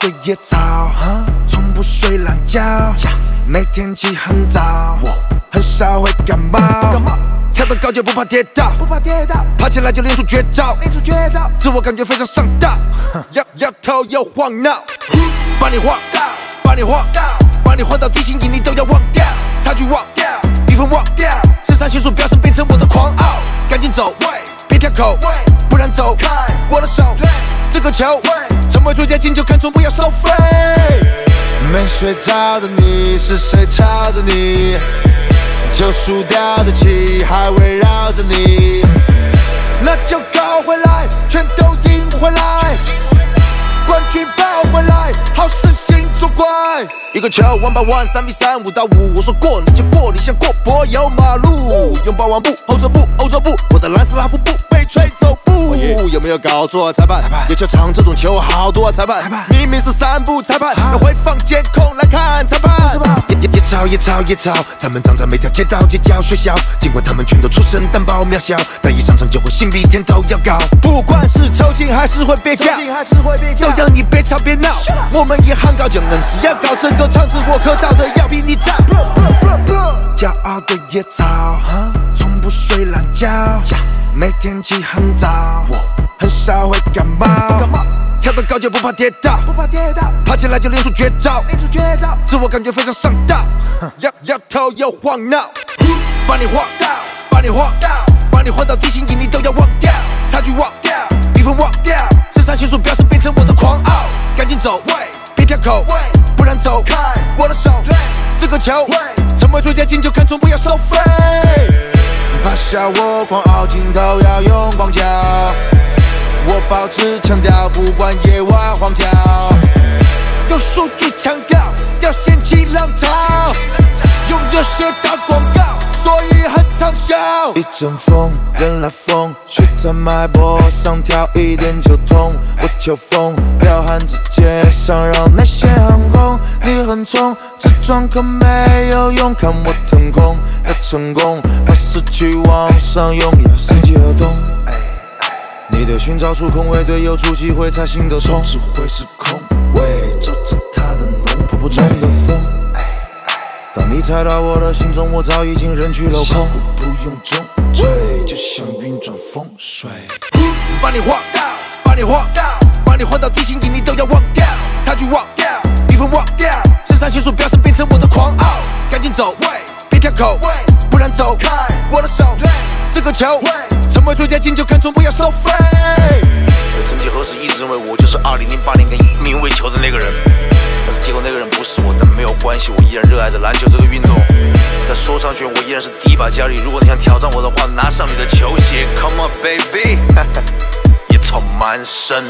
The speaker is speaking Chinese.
的野草，从不睡懒觉，每天起很早，很少会感冒。跳得高就不怕跌倒，不怕跌倒，爬起来就练出绝招，练出绝招，自我感觉非常上道，摇摇头又晃脑，把你晃到，把你晃到，把你晃到地心引力都要忘掉，差距忘掉，比分忘掉，肾上腺素飙升变成我的狂傲，赶紧走，别跳口，不然走开。我的手，这个球，成为最佳进球看中不要收费。没睡着的你是谁吵的你？就输掉的棋还围绕着你，那就搞回来，全都赢回来，冠军抱回来，好胜心作怪。一个球，one by one，三比三，五到五，我说过你就过，你像过柏油马路，拥抱完步，欧洲步，欧洲步，我的蓝色拉夫不被吹走步，有没有搞错？裁判，有球场这种球好多，裁判，明明是三步，裁判，要回放监控来看，裁判。野草野草野草，他们长在每条街道、街角、学校。尽管他们全都出身单薄渺小，但一上场就会心比天都要高。不管是抽筋还是会蹩脚，都要你别吵别闹。我们一喊高就硬是要高，整个场子我喝到的要比你早。骄傲的野草，从不睡懒觉，每天起很早，很少会感冒。跳得高就不怕跌倒，不怕跌倒，爬起来就练出绝招，练出绝招，自我感觉非常上道，摇摇头又晃脑，把你晃到，把你晃到，把你晃到地心引力都要忘掉，差距忘掉，比分忘掉，肾上腺素飙升变成我的狂傲，赶紧走，别跳口，不然走开我的手，这个球，成为最佳进球看中不要收费，趴下我狂傲，镜头要用广角。我保持强调，不管夜晚荒郊，用数据强调，要掀起浪潮，用热血打广告，所以很畅销。一阵风，人来疯，血在脉搏上跳一点就痛。我秋风彪悍在街上，让那些很空。你很冲，这装可没有用，看我腾空，要成功，把失去往上涌，要随机而动。你得寻找出空位，队友出机会才行得通。只会是空位，照着他的浓，扑不中的风。当你猜到我的心中，我早已经人去楼空。不用中追，就像云转风水。把你晃到，把你晃到，把你晃到地心引力都要忘掉，差距忘掉，比分忘掉，肾上腺素飙升变成我的狂傲。赶紧走位，别跳口，然走开我的手。这个球。成为最佳进球，看中不要收费。曾几何时，一直认为我就是2008年跟一名为球的那个人，但是结果那个人不是我，但没有关系，我依然热爱着篮球这个运动。在说唱圈，我依然是第一把交椅。如果你想挑战我的话，拿上你的球鞋，Come on baby，一草满身。